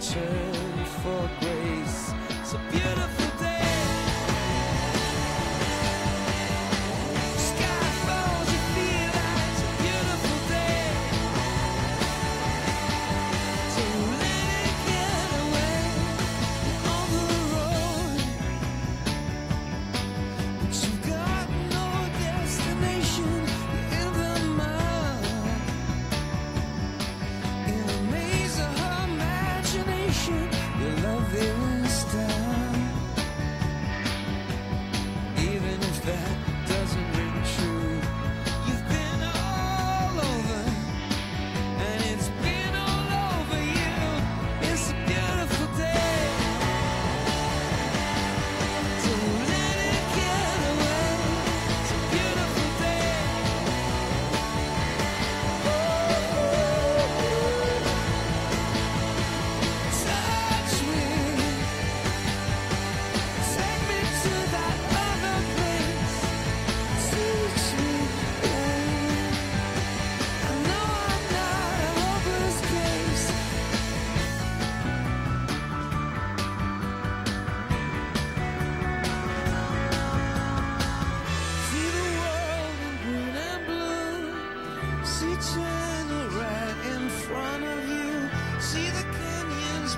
Turn for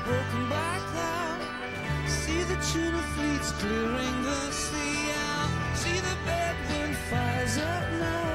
broken by cloud. See the tuna fleets clearing the sea out. See the bedwind fires up now.